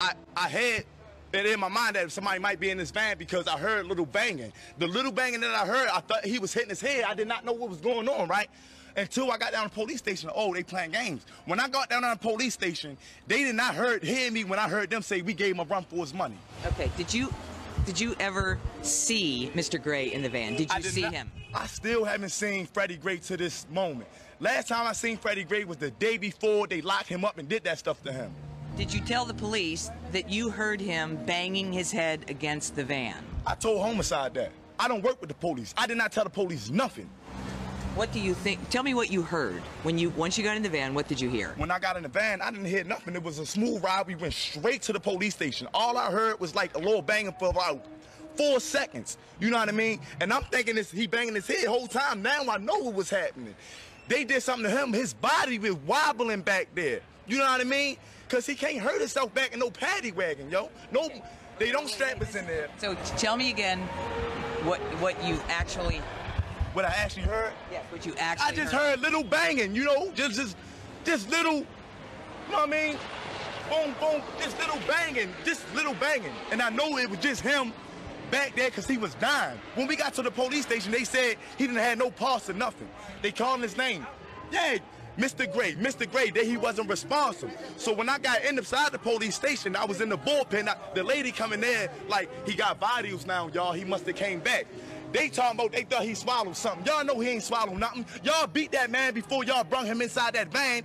I, I had it in my mind that somebody might be in this van because I heard little banging. The little banging that I heard, I thought he was hitting his head. I did not know what was going on, right? Until I got down to the police station, oh, they playing games. When I got down to the police station, they did not heard, hear me when I heard them say we gave him a run for his money. Okay, did you did you ever see Mr. Gray in the van? Did you did see not- him? I still haven't seen Freddie Gray to this moment. Last time I seen Freddie Gray was the day before they locked him up and did that stuff to him. Did you tell the police that you heard him banging his head against the van? I told homicide that. I don't work with the police. I did not tell the police nothing. What do you think? Tell me what you heard when you once you got in the van. What did you hear? When I got in the van, I didn't hear nothing. It was a smooth ride. We went straight to the police station. All I heard was like a little banging for about four seconds. You know what I mean? And I'm thinking this, he banging his head whole time. Now I know what was happening. They did something to him. His body was wobbling back there. You know what I mean? Cause he can't hurt himself back in no paddy wagon, yo. No, they don't strap us in there. So tell me again what what you actually What I actually heard, yes what you actually I just heard little banging, you know, just just just little, you know what I mean? Boom, boom, just little banging, just little banging. And I know it was just him back there because he was dying. When we got to the police station, they said he didn't have no pulse or nothing. They called his name. Yeah, Mr. Gray, Mr. Gray, that he wasn't responsible. So when I got inside the police station, I was in the bullpen. I, the lady coming there, like, he got vitals now, y'all. He must have came back. They talking about they thought he swallowed something. Y'all know he ain't swallowed nothing. Y'all beat that man before y'all brung him inside that van.